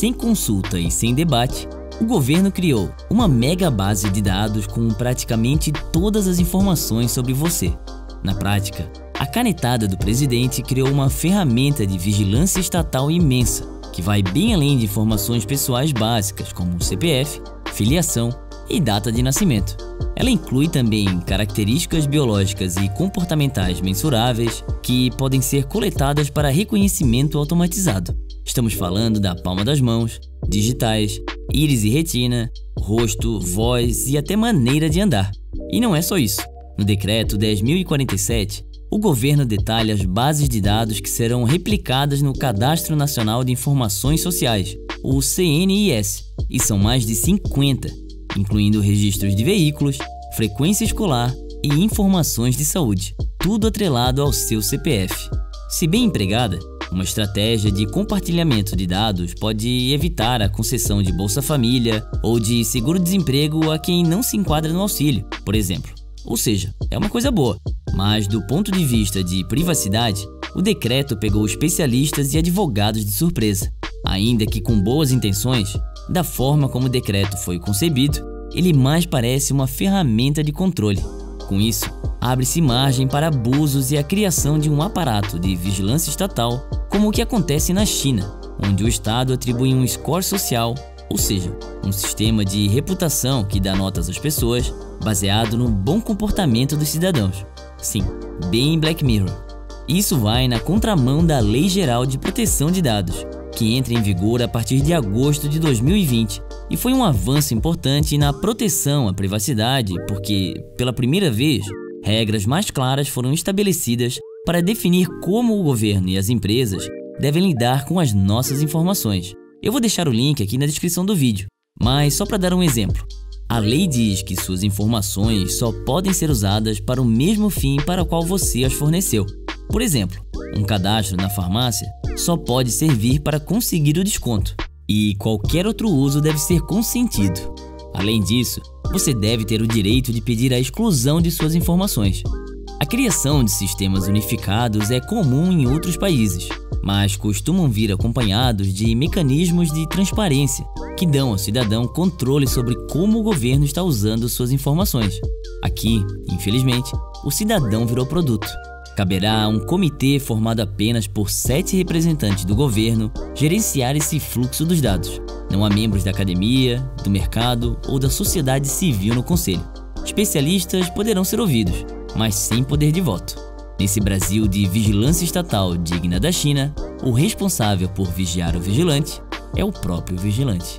sem consulta e sem debate, o governo criou uma mega base de dados com praticamente todas as informações sobre você. Na prática, a canetada do presidente criou uma ferramenta de vigilância estatal imensa, que vai bem além de informações pessoais básicas como CPF, filiação e data de nascimento. Ela inclui também características biológicas e comportamentais mensuráveis que podem ser coletadas para reconhecimento automatizado. Estamos falando da palma das mãos, digitais, íris e retina, rosto, voz e até maneira de andar. E não é só isso. No decreto 10.047, o governo detalha as bases de dados que serão replicadas no Cadastro Nacional de Informações Sociais, o CNIS, e são mais de 50, incluindo registros de veículos, frequência escolar e informações de saúde, tudo atrelado ao seu CPF. Se bem empregada, uma estratégia de compartilhamento de dados pode evitar a concessão de Bolsa Família ou de seguro-desemprego a quem não se enquadra no auxílio, por exemplo. Ou seja, é uma coisa boa, mas do ponto de vista de privacidade, o decreto pegou especialistas e advogados de surpresa. Ainda que com boas intenções, da forma como o decreto foi concebido, ele mais parece uma ferramenta de controle. Com isso, abre-se margem para abusos e a criação de um aparato de vigilância estatal, como o que acontece na China, onde o Estado atribui um score social, ou seja, um sistema de reputação que dá notas às pessoas baseado no bom comportamento dos cidadãos. Sim, bem Black Mirror. Isso vai na contramão da Lei Geral de Proteção de Dados, que entra em vigor a partir de agosto de 2020 e foi um avanço importante na proteção à privacidade, porque, pela primeira vez, regras mais claras foram estabelecidas para definir como o governo e as empresas devem lidar com as nossas informações. Eu vou deixar o link aqui na descrição do vídeo, mas só para dar um exemplo. A lei diz que suas informações só podem ser usadas para o mesmo fim para o qual você as forneceu. Por exemplo, um cadastro na farmácia só pode servir para conseguir o desconto, e qualquer outro uso deve ser consentido. Além disso, você deve ter o direito de pedir a exclusão de suas informações. A criação de sistemas unificados é comum em outros países, mas costumam vir acompanhados de mecanismos de transparência que dão ao cidadão controle sobre como o governo está usando suas informações. Aqui, infelizmente, o cidadão virou produto. Caberá a um comitê formado apenas por sete representantes do governo gerenciar esse fluxo dos dados. Não há membros da academia, do mercado ou da sociedade civil no conselho. Especialistas poderão ser ouvidos, mas sem poder de voto. Nesse Brasil de vigilância estatal digna da China, o responsável por vigiar o vigilante é o próprio vigilante.